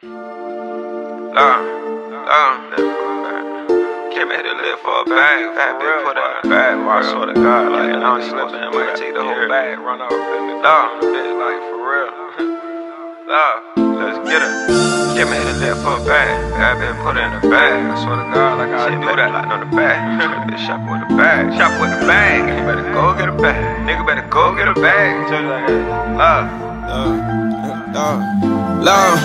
Long, long, came here to live for a bag. Fat bitch put in a bag. I swear to God, like, and I don't sleep in, I might take the whole bag, run off in the dog. Bitch, like, for real. Love, let's get it. Came here to live for a bag. Fat bitch put in a bag. I swear to God, like, I do that, like, on the bag. Bitch, shop with a bag. Shop with a bag. Nigga better go get a bag. Nigga better go get a bag. Love. Love, love, love.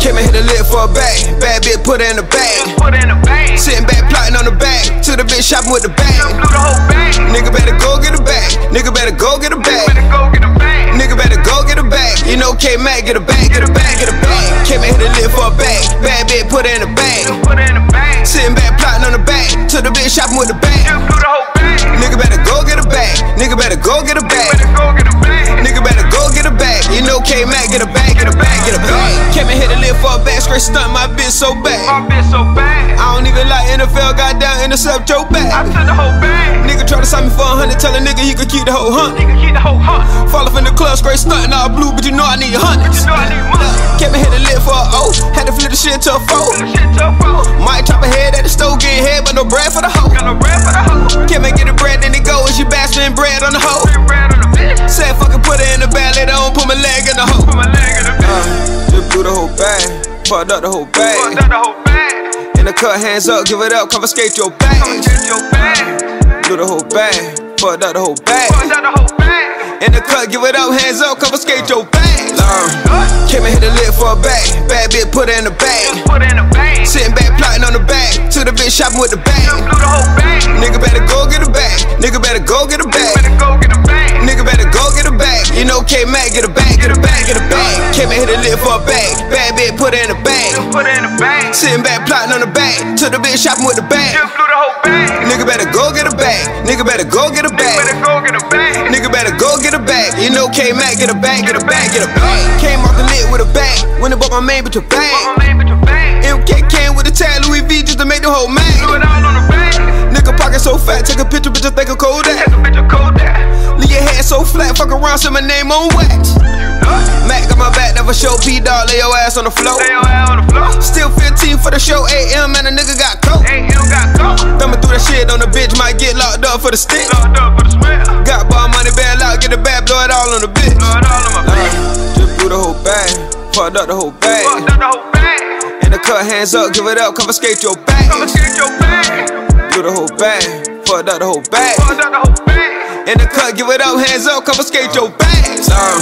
Came in here to live for a bag. Bad bitch put her in the bag. Put in a bag. Sitting back plotting on the bag. To the bitch shopping with the bag. Blew the whole bag. Nigga better go get a bag. Nigga better go get a bag. Better go get a bag. Nigga better go get a bag. You know K Mac get a bag, get a bag, get a bag. Came in here to live for a bag. Bad bitch put her in the bag. Put in a bag. Sitting back plotting on the bag. To the bitch shopping with the bag. In here to live for a bag. Straight stunt my bitch so bad. My bitch so bad. I don't even like NFL. Goddamn intercept your back. I took the whole bag. Nigga try to sign me for a hundred. Tell a nigga he could keep the whole hunt. Nigga keep the whole hunt. Fall off in the club, straight stunting all blue, but you know I need hundreds. But You know I need money. Came in here to live for a O. Had to flip the shit to a four. Shit tough, bro. Might chop a head at the stove, getting head, but no bread for the hoe. Got no bread for the hoe. Came and get the bread, then it go, and she bashing bread on the hoe. Big bread on the bitch. Said fucking put it in the bag, later on put my leg in the hoe. Put my leg in the uh, bitch. Just blew the whole bag, fucked up the whole Fucked bag. up the whole bag. In the cut, hands up, give it up, confiscate your bag. get your bag. Blew the whole bag, fucked up the whole bag. Fucked up the whole bag. In the cut, give it up, hands up, confiscate your bag. Uh, came in here to live for a bag, bad bitch put her in the bag. Put in a bag. Sitting back plotting on the bag, to the bitch shopping with the bag. Bag, get a bag, get a bag. Came in here to live for a bag, bad bitch put her in the bag. Put it in a bag. Sitting back plotting on the bag, to the bitch shopping with the bag. Just blew the whole bag. Nigga better go get a bag, nigga better go get a Better bag. go get a bag. Nigga better go get a bag. You know K Mac get a bag, get a bag, get a bag. Came off the lit with a bag, when I bought my main bitch a bag. my with your. MK came with a tag, Louis V just to make the whole mag. it all on the bag. Nigga pocket so fat, take a picture, bitch, I think a Kodak. A a cold that. Head so flat, fuck around, say my name on wax. Mac got my back, never show P dog, lay your ass on the floor. Lay your ass on the floor. Still 15 for the show, AM, and a nigga got coke. Hey, him got caught. Thumbing through that shit on the bitch, might get locked up for the stick. Locked up for the. Got bar money, bail out, get the bag, blow it all on the bitch. Blow it all on my bitch. Just blew the whole bag, fucked up the whole bag. Fucked up the whole bag. In the cut, hands up, give it up, confiscate your bag. Come and get your bag. Blew the whole bag, fucked up the whole bag. In the cut, give it up, hands up, confiscate your bags. Uh,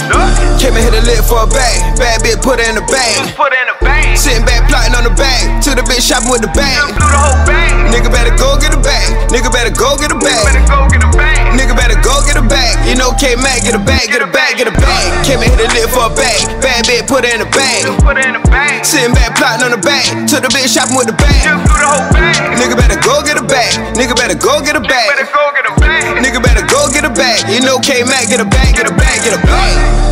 came in here to live for a bag, bad bitch put her in the bag. Put in a bag. Sitting back plotting on the bag, to the bitch shopping with the bag. Blew the whole bag. Nigga better go get a bag, nigga better go get a bag. Better go get a bag. Nigga better go get a bag. You know K Mac get a bag, get a bag, get a bag. Came in here to live for a bag, bad bitch put her in the bag. Put in a bag. Sitting back plotting on the bag, to the bitch shopping with the bag. Just blew the whole bag. Nigga better go get a bag, nigga better go get a Better bag. go get a bag. Better go get a bag. You know K Mac get a bag, get a bag, get a bag.